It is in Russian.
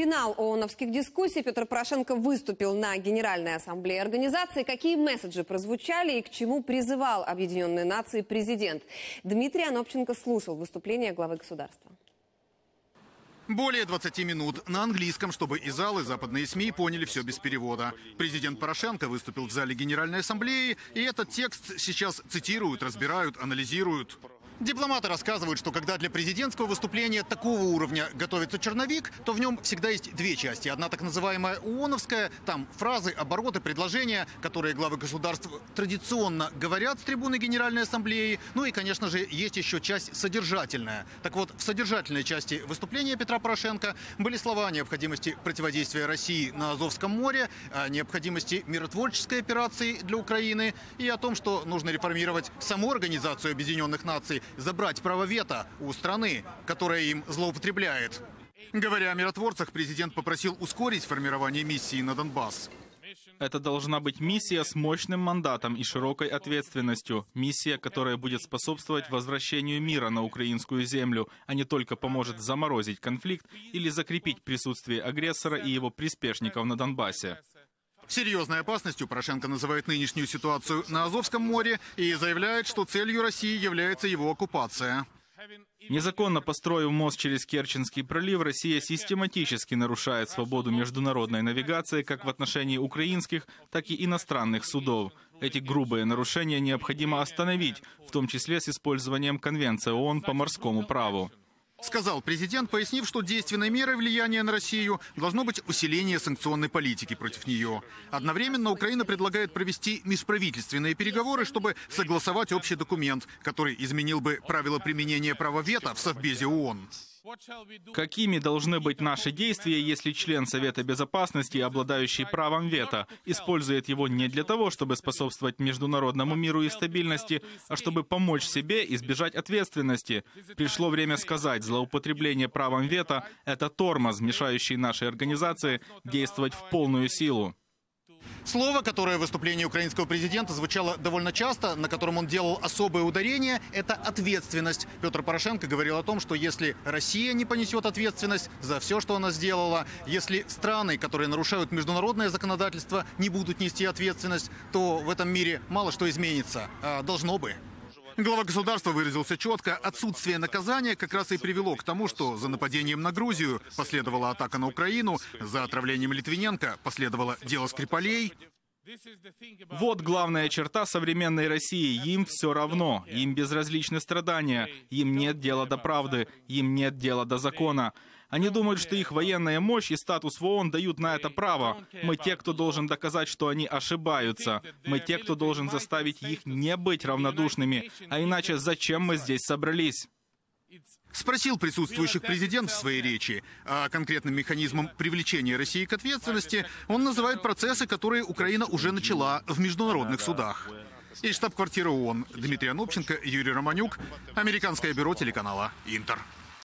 финал ООНовских дискуссий. Петр Порошенко выступил на Генеральной Ассамблее Организации. Какие месседжи прозвучали и к чему призывал Объединенные Нации президент? Дмитрий Анопченко слушал выступление главы государства. Более 20 минут на английском, чтобы и залы, западные СМИ поняли все без перевода. Президент Порошенко выступил в зале Генеральной Ассамблеи, и этот текст сейчас цитируют, разбирают, анализируют. Дипломаты рассказывают, что когда для президентского выступления такого уровня готовится черновик, то в нем всегда есть две части. Одна так называемая ООНовская, там фразы, обороты, предложения, которые главы государств традиционно говорят с трибуны Генеральной Ассамблеи. Ну и, конечно же, есть еще часть содержательная. Так вот, в содержательной части выступления Петра Порошенко были слова о необходимости противодействия России на Азовском море, о необходимости миротворческой операции для Украины и о том, что нужно реформировать саму Организацию Объединенных Наций, забрать право вето у страны, которая им злоупотребляет. Говоря о миротворцах, президент попросил ускорить формирование миссии на Донбасс. Это должна быть миссия с мощным мандатом и широкой ответственностью. Миссия, которая будет способствовать возвращению мира на украинскую землю, а не только поможет заморозить конфликт или закрепить присутствие агрессора и его приспешников на Донбассе. Серьезной опасностью Порошенко называет нынешнюю ситуацию на Азовском море и заявляет, что целью России является его оккупация. Незаконно построив мост через Керченский пролив, Россия систематически нарушает свободу международной навигации как в отношении украинских, так и иностранных судов. Эти грубые нарушения необходимо остановить, в том числе с использованием Конвенции ООН по морскому праву. Сказал президент, пояснив, что действенной мерой влияния на Россию должно быть усиление санкционной политики против нее. Одновременно Украина предлагает провести межправительственные переговоры, чтобы согласовать общий документ, который изменил бы правила применения права вето в Совбезе ООН. Какими должны быть наши действия, если член Совета Безопасности, обладающий правом вето, использует его не для того, чтобы способствовать международному миру и стабильности, а чтобы помочь себе избежать ответственности? Пришло время сказать, злоупотребление правом вето — это тормоз, мешающий нашей организации действовать в полную силу. Слово, которое в выступлении украинского президента звучало довольно часто, на котором он делал особое ударение, это ответственность. Петр Порошенко говорил о том, что если Россия не понесет ответственность за все, что она сделала, если страны, которые нарушают международное законодательство, не будут нести ответственность, то в этом мире мало что изменится. А должно бы. Глава государства выразился четко. Отсутствие наказания как раз и привело к тому, что за нападением на Грузию последовала атака на Украину, за отравлением Литвиненко последовало дело Скрипалей. Вот главная черта современной России. Им все равно. Им безразличны страдания. Им нет дела до правды. Им нет дела до закона. Они думают, что их военная мощь и статус в ООН дают на это право. Мы те, кто должен доказать, что они ошибаются. Мы те, кто должен заставить их не быть равнодушными. А иначе зачем мы здесь собрались? Спросил присутствующих президент в своей речи. А конкретным механизмом привлечения России к ответственности он называет процессы, которые Украина уже начала в международных судах. Из штаб-квартиры ООН Дмитрий Анопченко, Юрий Романюк, Американское бюро телеканала «Интер».